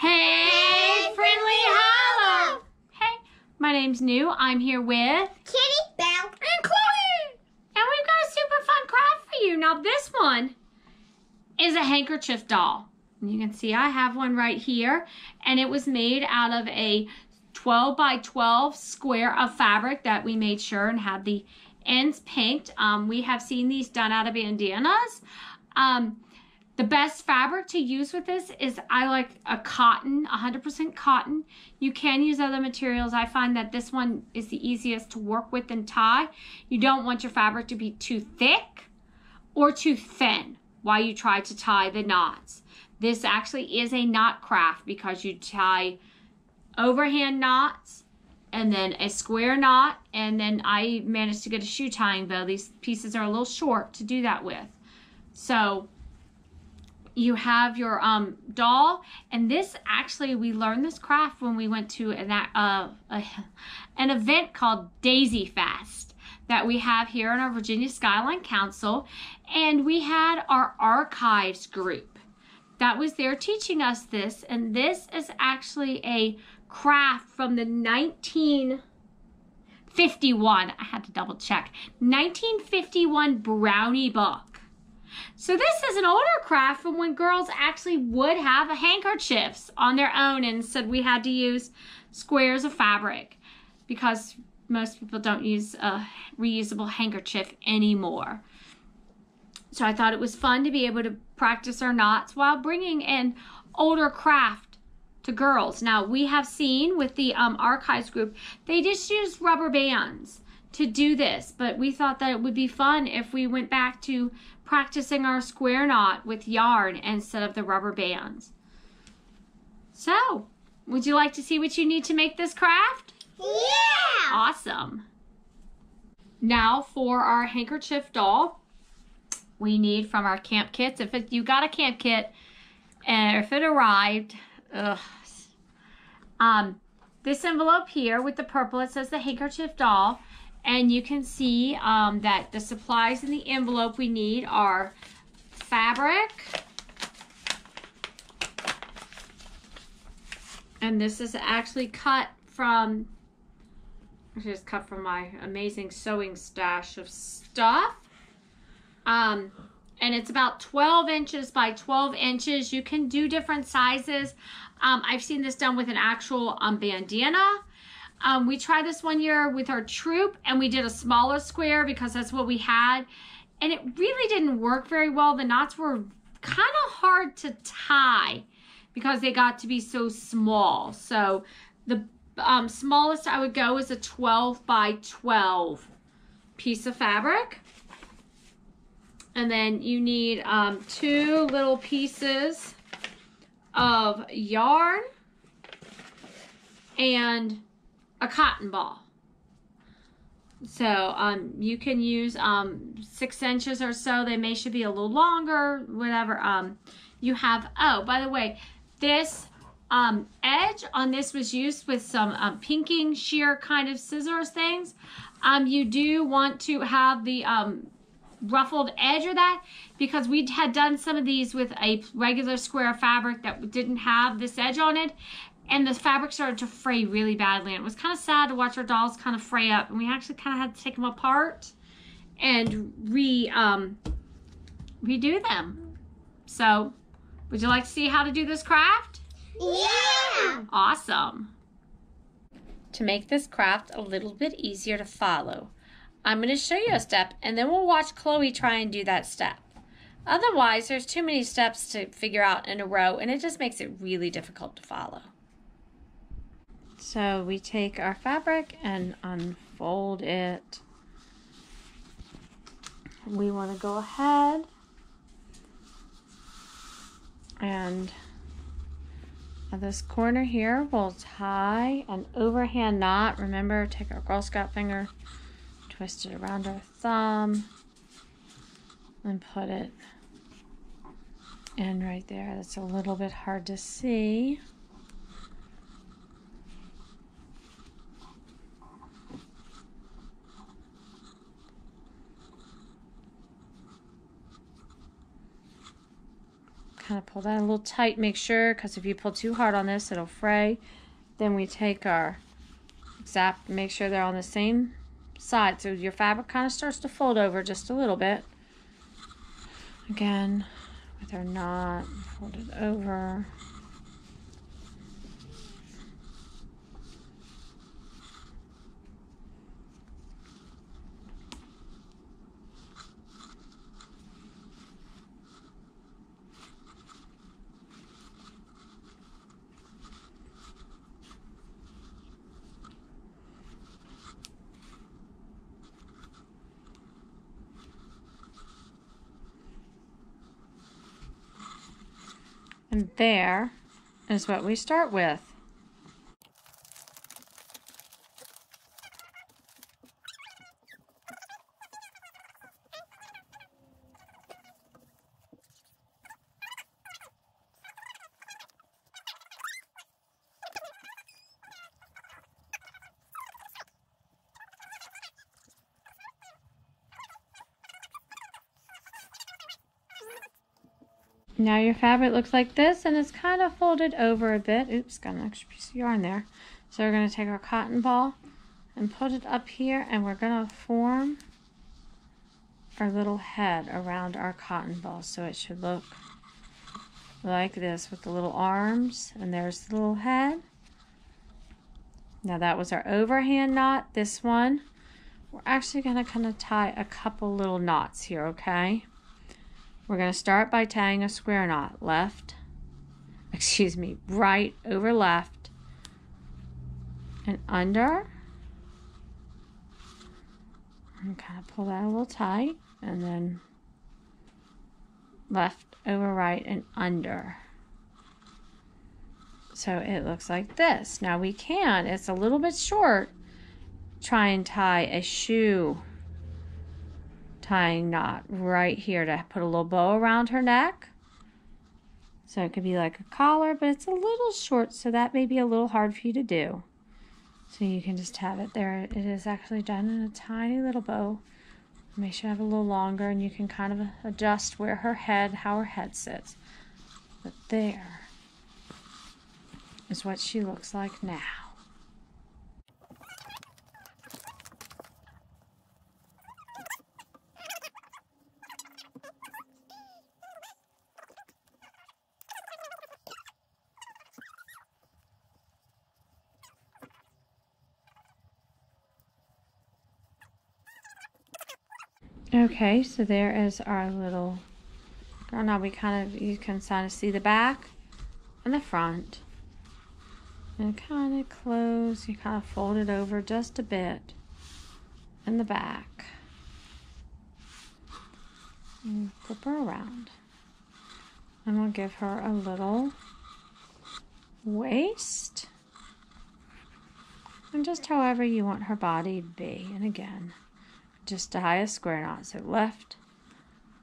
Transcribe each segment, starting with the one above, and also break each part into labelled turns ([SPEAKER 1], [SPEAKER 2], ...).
[SPEAKER 1] Hey, Friendly Hollow! Hey, my name's New. I'm here with
[SPEAKER 2] Kitty Belle.
[SPEAKER 1] and Chloe, and we've got a super fun craft for you. Now, this one is a handkerchief doll. And you can see I have one right here, and it was made out of a 12 by 12 square of fabric that we made sure and had the ends pinked. Um, we have seen these done out of bandanas. Um, the best fabric to use with this is I like a cotton, 100% cotton. You can use other materials. I find that this one is the easiest to work with and tie. You don't want your fabric to be too thick or too thin while you try to tie the knots. This actually is a knot craft because you tie overhand knots and then a square knot and then I managed to get a shoe tying bow. These pieces are a little short to do that with. So you have your um, doll. And this actually we learned this craft when we went to an, uh, an event called Daisy Fest that we have here in our Virginia Skyline Council. And we had our archives group that was there teaching us this. And this is actually a craft from the 1951 I had to double check. 1951 brownie book so this is an older craft from when girls actually would have handkerchiefs on their own and said we had to use squares of fabric because most people don't use a reusable handkerchief anymore. So I thought it was fun to be able to practice our knots while bringing in older craft to girls. Now we have seen with the um, archives group, they just use rubber bands to do this, but we thought that it would be fun if we went back to practicing our square knot with yarn instead of the rubber bands. So, would you like to see what you need to make this craft?
[SPEAKER 2] Yeah!
[SPEAKER 1] Awesome. Now for our handkerchief doll, we need from our camp kits, if it, you got a camp kit, and if it arrived, ugh, um, this envelope here with the purple, it says the handkerchief doll. And you can see um, that the supplies in the envelope we need are fabric. And this is actually cut from, just cut from my amazing sewing stash of stuff. Um, and it's about 12 inches by 12 inches. You can do different sizes. Um, I've seen this done with an actual um, bandana. Um, we tried this one year with our troop and we did a smaller square because that's what we had. And it really didn't work very well. The knots were kind of hard to tie because they got to be so small. So the um, smallest I would go is a 12 by 12 piece of fabric. And then you need um, two little pieces of yarn and a cotton ball. So um, you can use um, six inches or so. They may should be a little longer, whatever. Um, you have, oh, by the way, this um, edge on this was used with some um, pinking shear kind of scissors things. Um, you do want to have the um, ruffled edge of that because we had done some of these with a regular square fabric that didn't have this edge on it and the fabric started to fray really badly. And it was kind of sad to watch our dolls kind of fray up. And we actually kind of had to take them apart and re um, redo them. So, would you like to see how to do this craft?
[SPEAKER 2] Yeah!
[SPEAKER 1] Awesome. To make this craft a little bit easier to follow, I'm going to show you a step and then we'll watch Chloe try and do that step. Otherwise, there's too many steps to figure out in a row and it just makes it really difficult to follow. So we take our fabric and unfold it. We want to go ahead and this corner here, we'll tie an overhand knot. Remember, take our Girl Scout finger, twist it around our thumb, and put it in right there. That's a little bit hard to see. Pull that a little tight, make sure, because if you pull too hard on this, it'll fray. Then we take our zap, make sure they're on the same side. So your fabric kind of starts to fold over just a little bit. Again, with our knot, fold it over. There is what we start with. Now your fabric looks like this and it's kind of folded over a bit. Oops, got an extra piece of yarn there. So we're going to take our cotton ball and put it up here and we're going to form our little head around our cotton ball. So it should look like this with the little arms and there's the little head. Now that was our overhand knot. This one, we're actually going to kind of tie a couple little knots here, okay? We're going to start by tying a square knot. Left, excuse me, right over left and under. And kind of pull that a little tight and then left over right and under. So it looks like this. Now we can, it's a little bit short, try and tie a shoe tying knot right here to put a little bow around her neck. So it could be like a collar, but it's a little short, so that may be a little hard for you to do. So you can just have it there. It is actually done in a tiny little bow. Make sure you have a little longer and you can kind of adjust where her head, how her head sits. But there is what she looks like now. Okay, so there is our little girl. Now we kind of, you can kind of see the back and the front. And kind of close, you kind of fold it over just a bit in the back. And flip her around. And we'll give her a little waist. And just however you want her body to be. And again, just tie a square knot. So left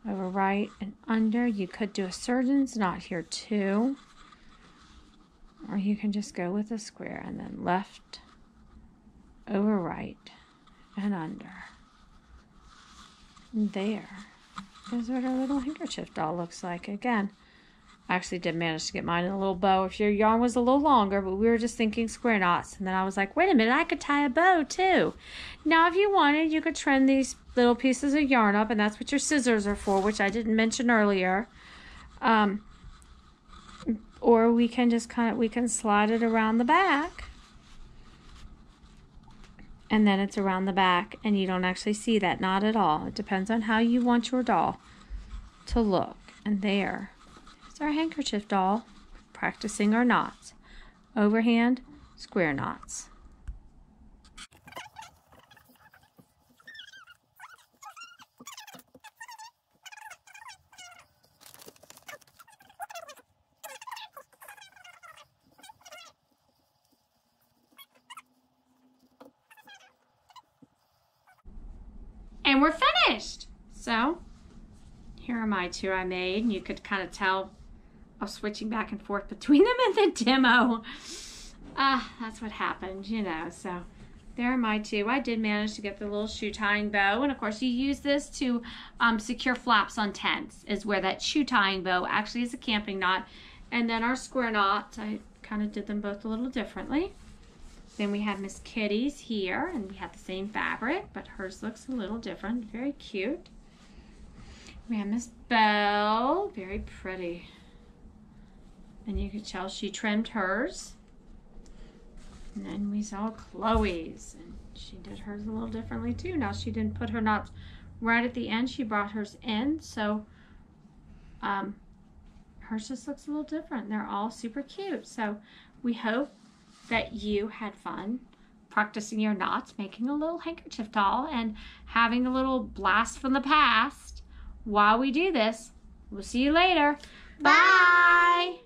[SPEAKER 1] over right and under. You could do a surgeon's knot here too. Or you can just go with a square and then left over right and under. And there is what our little handkerchief doll looks like. Again, I actually did manage to get mine in a little bow. If your yarn was a little longer, but we were just thinking square knots. And then I was like, wait a minute, I could tie a bow too. Now, if you wanted, you could trim these little pieces of yarn up, and that's what your scissors are for, which I didn't mention earlier. Um, or we can just kind of, we can slide it around the back. And then it's around the back, and you don't actually see that, knot at all. It depends on how you want your doll to look. And there it's our handkerchief doll, practicing our knots. Overhand, square knots. And we're finished. So, here are my two I made. You could kind of tell of switching back and forth between them in the demo. Ah, uh, that's what happened, you know. So There are my two. I did manage to get the little shoe tying bow. And of course, you use this to um, secure flaps on tents, is where that shoe tying bow actually is a camping knot. And then our square knot, I kind of did them both a little differently. Then we have Miss Kitty's here, and we have the same fabric, but hers looks a little different. Very cute. We have Miss Belle, very pretty. And you can tell she trimmed hers. And then we saw Chloe's, and she did hers a little differently too. Now she didn't put her knots right at the end; she brought hers in, so um, hers just looks a little different. They're all super cute. So we hope that you had fun practicing your knots, making a little handkerchief doll, and having a little blast from the past while we do this. We'll see you later.
[SPEAKER 2] Bye.